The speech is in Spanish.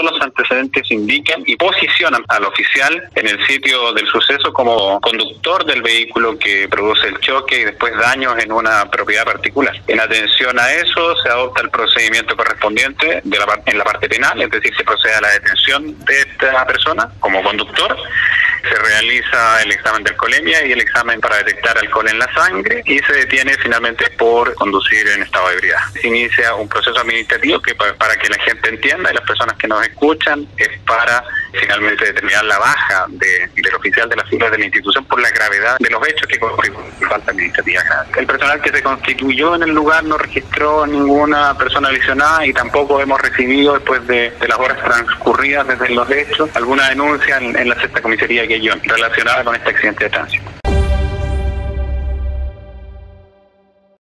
todos los antecedentes indican y posicionan al oficial en el sitio del suceso como conductor del vehículo que produce el choque y después daños en una propiedad particular. En atención a eso se adopta el procedimiento correspondiente de la, en la parte penal, es decir, se procede a la detención de esta persona como conductor realiza el examen de alcoholemia y el examen para detectar alcohol en la sangre y se detiene finalmente por conducir en estado de ebriedad. Se inicia un proceso administrativo que para que la gente entienda y las personas que nos escuchan es para finalmente determinar la baja de, del oficial de las filas de la institución por la gravedad de los hechos que constituyen falta administrativa. El personal que se constituyó en el lugar no registró ninguna persona lesionada y tampoco hemos recibido después de, las horas transcurridas desde los hechos alguna denuncia en, la sexta comisaría que yo relacionada con este accidente de tránsito.